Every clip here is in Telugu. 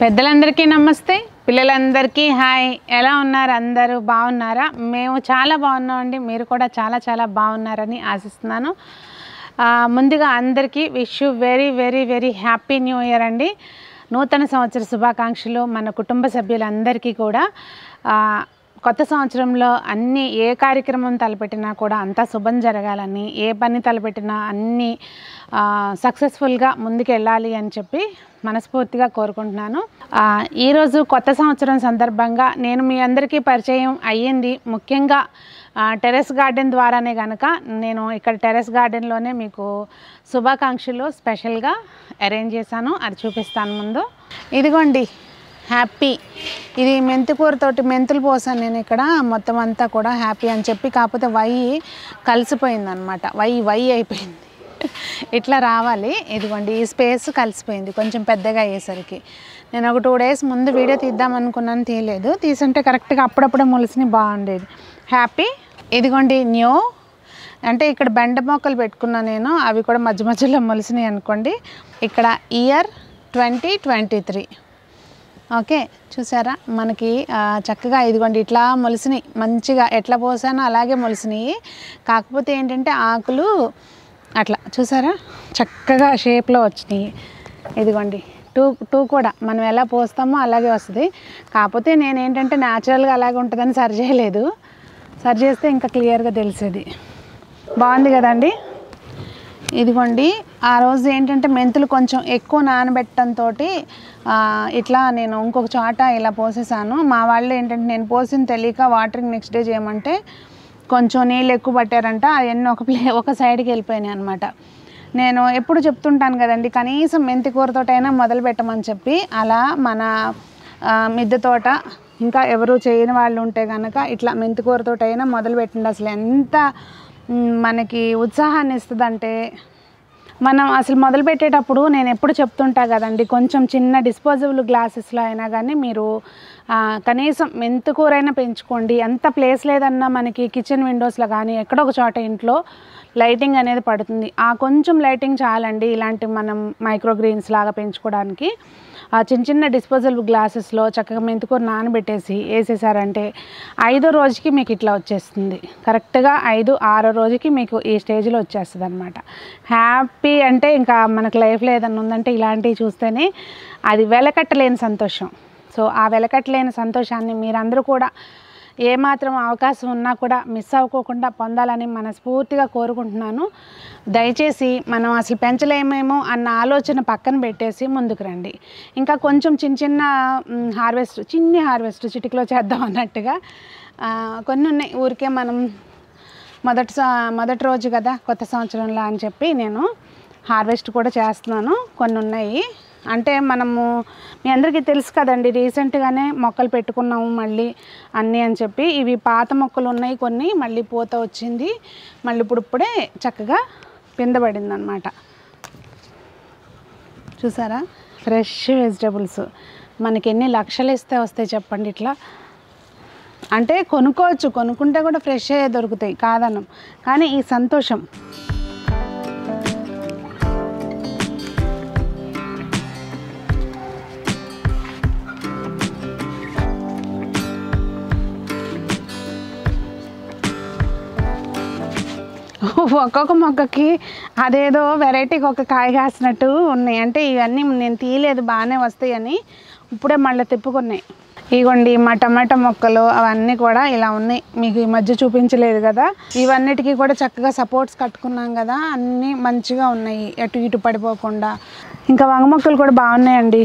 పెద్దలందరికీ నమస్తే పిల్లలందరికీ హాయ్. ఎలా ఉన్నారు అందరూ? బాగున్నారా? మేము చాలా బాగున్నామండి. మీరు కూడా చాలా చాలా బాగున్నారని ఆశిస్తున్నాను. ముందుగా అందరికీ wish you very very very happy new year అండి. నూతన సంవత్సర శుభాకాంక్షలు మన కుటుంబ సభ్యులందరికీ కూడా. కొత్త సంవత్సరంలో అన్ని ఏ కార్యక్రమం తలపెట్టినా కూడా అంతా శుభం జరగాలని ఏ పని తలపెట్టినా అన్నీ సక్సెస్ఫుల్గా ముందుకు వెళ్ళాలి అని చెప్పి మనస్ఫూర్తిగా కోరుకుంటున్నాను. ఈరోజు కొత్త సంవత్సరం సందర్భంగా నేను మీ అందరికీ పరిచయం అయ్యింది. ముఖ్యంగా టెరెస్ టెర్రస్ గార్డెన్ ద్వారానే కనుక నేను ఇక్కడ టెర్రస్ గార్డెన్లోనే మీకు శుభాకాంక్షలు స్పెషల్గా అరేంజ్ చేశాను. అది చూపిస్తాను ముందు. ఇదిగోండి. హ్యాపీ. ఇది మెంతికూరతోటి మెంతులు పోసాను నేను ఇక్కడ. మొత్తం అంతా కూడా హ్యాపీ అని చెప్పి కాకపోతే వై కలిసిపోయింది అనమాట వై వై అయిపోయింది. ఇట్లా రావాలి. ఇదిగోండి ఈ స్పేస్ కలిసిపోయింది. కొంచెం పెద్దగా అయ్యేసరికి. నేను ఒక టూ డేస్ ముందు వీడియో తీద్దాం అనుకున్నాను తీయలేదు. తీసుంటే కరెక్ట్గా అప్పుడప్పుడే మొలిసిని బాగుండేది. హ్యాపీ? ఇదిగోండి న్యూ. అంటే ఇక్కడ బెండ మొక్కలు పెట్టుకున్నా నేను. అవి కూడా మధ్య మధ్యలో మొలిసినాయి అనుకోండి. ఇక్కడ year twenty twenty three. Okay చూసారా? మనకి చక్కగా ఇదిగోండి ఇట్లా మొలిసినాయి. మంచిగా ఎట్లా పోసానో అలాగే మొలిసినాయి. కాకపోతే ఏంటంటే ఆకులు అట్లా చూసారా? చక్కగా షేప్లో వచ్చినాయి. ఇదిగోండి టూ టూ కూడా మనం ఎలా పోస్తామో అలాగే వస్తుంది. కాకపోతే నేను ఏంటంటే న్యాచురల్గా అలాగే ఉంటుందని సరి చేయలేదు. సరి చేస్తే ఇంకా క్లియర్గా తెలిసేది. బాగుంది కదండి? ఇదిగోండి ఆ రోజు ఏంటంటే మెంతులు కొంచెం ఎక్కువ నానబెట్టడంతో ఇట్లా నేను ఇంకొక చోట ఇలా పోసేసాను. మా వాళ్ళు ఏంటంటే నేను పోసిన తెలియక వాటరింగ్ నెక్స్ట్ డే చేయమంటే కొంచెం నీళ్ళు ఎక్కువ పట్టారంట అవన్నీ ఒక ప్లే ఒక సైడ్కి వెళ్ళిపోయినాయి అనమాట నేను ఎప్పుడు చెప్తుంటాను కదండి కనీసం మెంతి కూరతోటైనా మొదలు పెట్టమని చెప్పి అలా మన మిద్దె తోట ఇంకా ఎవరు చేయని వాళ్ళు ఉంటే కనుక ఇట్లా మెంతి కూరతోటైనా మొదలు పెట్టండి. అసలు ఎంత మనకి ఉత్సాహాన్ని ఇస్తుందంటే మనం అసలు మొదలు పెట్టేటప్పుడు నేను ఎప్పుడు చెప్తుంటా కదండి కొంచెం చిన్న డిస్పోజబుల్ గ్లాసెస్లో అయినా కానీ మీరు కనీసం కనీసం మెంతుకూరైనా పెంచుకోండి. ఎంత ప్లేస్ లేదన్నా మనకి కిచెన్ విండోస్లో కానీ ఎక్కడొక చోట ఇంట్లో లైటింగ్ అనేది పడుతుంది. ఆ కొంచెం లైటింగ్ చాలండి ఇలాంటి మనం మైక్రో గ్రీన్స్ లాగా పెంచుకోవడానికి. ఆ చిన్న చిన్న డిస్పోజబుల్ గ్లాసెస్లో చక్కగా మెంతుకూర నానబెట్టేసి వేసేసారంటే ఐదో రోజుకి మీకు ఇట్లా వచ్చేస్తుంది. కరెక్ట్గా ఐదు ఆరో రోజుకి మీకు ఈ స్టేజ్లో వచ్చేస్తుంది అనమాట హ్యాపీ అంటే ఇంకా మనకు లైఫ్లో ఏదన్నా ఉందంటే ఇలాంటివి చూస్తేనే అది వెలకట్టలేని సంతోషం. సో ఆ వెలకట్టలేని సంతోషాన్ని మీరందరూ కూడా ఏమాత్రం అవకాశం ఉన్నా కూడా మిస్ అవ్వకోకుండా పొందాలని మనస్ఫూర్తిగా కోరుకుంటున్నాను. దయచేసి మనం అసలు పెంచలేమేమో అన్న ఆలోచన పక్కన పెట్టేసి ముందుకు రండి. ఇంకా కొంచెం చిన్న చిన్న హార్వెస్ట్ చిన్ని హార్వెస్ట్ చిటికలో చేద్దాం అన్నట్టుగా. కొన్ని ఉన్నాయి. ఊరికే మనం మొదటి స- మొదటి రోజు కదా కొత్త సంవత్సరంలో అని చెప్పి నేను హార్వెస్ట్ కూడా చేస్తున్నాను. కొన్ని ఉన్నాయి. అంటే మనము మీ అందరికీ తెలుసు కదండి రీసెంట్గానే మొక్కలు పెట్టుకున్నాము మళ్ళీ అన్నీ అని చెప్పి. ఇవి పాత మొక్కలు ఉన్నాయి కొన్ని మళ్ళీ పూత వచ్చింది. మళ్ళీ ఇప్పుడు ఇప్పుడే చక్కగా పిందబడింది అనమాట చూసారా? Fresh vegetables. మనకి ఎన్ని లక్షలు ఇస్తే వస్తాయి చెప్పండి ఇట్లా. అంటే కొనుక్కోవచ్చు కొనుక్కుంటే కూడా ఫ్రెష్ అయ్యే దొరుకుతాయి కాదనం. కానీ ఈ సంతోషం. ఒక్కొక్క మొక్కకి అదేదో వెరైటీకి ఒక కాయ కాసినట్టు ఉన్నాయి. అంటే ఇవన్నీ నేను తీయలేదు బాగానే వస్తాయని ఇప్పుడే మళ్ళీ తిప్పుకున్నాయి. ఇగోండి మా టమాటా మొక్కలు అవన్నీ కూడా ఇలా ఉన్నాయి. మీకు ఈ మధ్య చూపించలేదు కదా. ఇవన్నిటికీ కూడా చక్కగా సపోర్ట్స్ కట్టుకున్నాం కదా. అన్నీ మంచిగా ఉన్నాయి. అటు ఇటు పడిపోకుండా. ఇంకా వంగ మొక్కలు కూడా బాగున్నాయండి.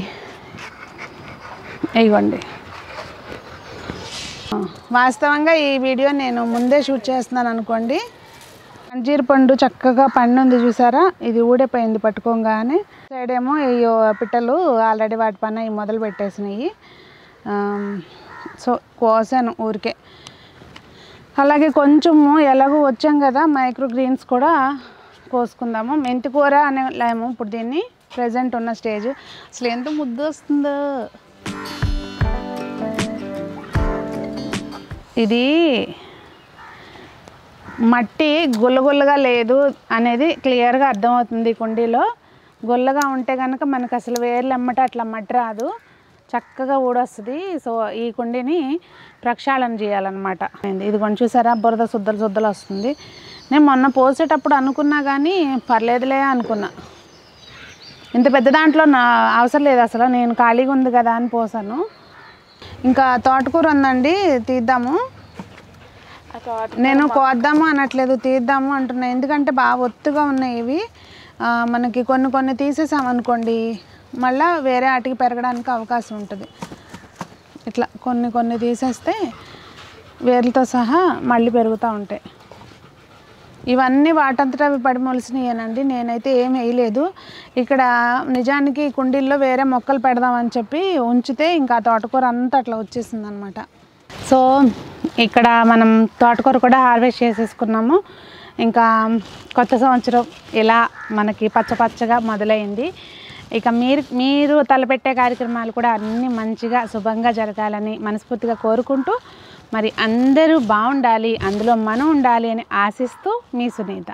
ఇగోండి. వాస్తవంగా ఈ వీడియో నేను ముందే షూట్ చేస్తున్నాను అనుకోండి. అంజీర్ పండు చక్కగా పండుంది చూసారా? ఇది ఊడిపోయింది పట్టుకోగానే. సైడ్ ఏమో ఈ పిట్టలు ఆల్రెడీ వాటి పైన ఇవి మొదలు పెట్టేసినాయి. సో కోసాను ఊరికే. అలాగే కొంచెము ఎలాగో వచ్చాం కదా మైక్రో గ్రీన్స్ కూడా కోసుకుందాము. మెంతి కూర అనే లేము ఇప్పుడు దీన్ని ప్రజెంట్ ఉన్న స్టేజ్. అసలు ఎంత ముద్దు వస్తుందో ఇది మట్టి గుల్లగుల్లగా లేదు అనేది క్లియర్గా అర్థమవుతుంది ఈ కుండీలో. గుల్లగా ఉంటే కనుక మనకు అసలు వేర్లు ఎమ్మట అట్లా మట్టి రాదు. చక్కగా ఊడొస్తుంది. సో ఈ కుండీని ప్రక్షాళన చేయాలన్నమాట. ఇది కొంచెం చూసారా బురద శుద్ధలు శుద్ధలు వస్తుంది. నేను మొన్న పోసేటప్పుడు అనుకున్నా కానీ పర్లేదులే అనుకున్నా. ఇంత పెద్ద దాంట్లో నా అవసరం లేదు అసలు. నేను ఖాళీగా ఉంది కదా అని పోసాను. ఇంకా తోటకూర ఉందండి తీద్దాము. నేను కోద్దాము అనట్లేదు తీద్దాము అంటున్నా. ఎందుకంటే బాగా ఒత్తుగా ఉన్నాయి ఇవి. మనకి కొన్ని కొన్ని తీసేసామనుకోండి మళ్ళా వేరే వాటికి పెరగడానికి అవకాశం ఉంటుంది. ఇట్లా కొన్ని కొన్ని తీసేస్తే వేర్లతో సహా మళ్ళీ పెరుగుతూ ఉంటాయి. ఇవన్నీ వాటంతటా అవి పడి మొలిసినాయనండి. నేనైతే ఏం వేయలేదు. ఇక్కడ నిజానికి కుండీల్లో వేరే మొక్కలు పెడదామని చెప్పి ఉంచితే ఇంకా తోటకూర అంతా అట్లా వచ్చేసింది అనమాట సో ఇక్కడ మనం తోటకూర కూడా హార్వెస్ట్ చేసేసుకున్నాము. ఇంకా కొత్త సంవత్సరం ఇలా మనకి పచ్చ పచ్చగా మొదలైంది. ఇక మీరు మీరు తలపెట్టే కార్యక్రమాలు కూడా అన్నీ మంచిగా శుభంగా జరగాలని మనస్ఫూర్తిగా కోరుకుంటూ మరి అందరూ బాగుండాలి అందులో మనం ఉండాలి అని ఆశిస్తూ మీ సునీత.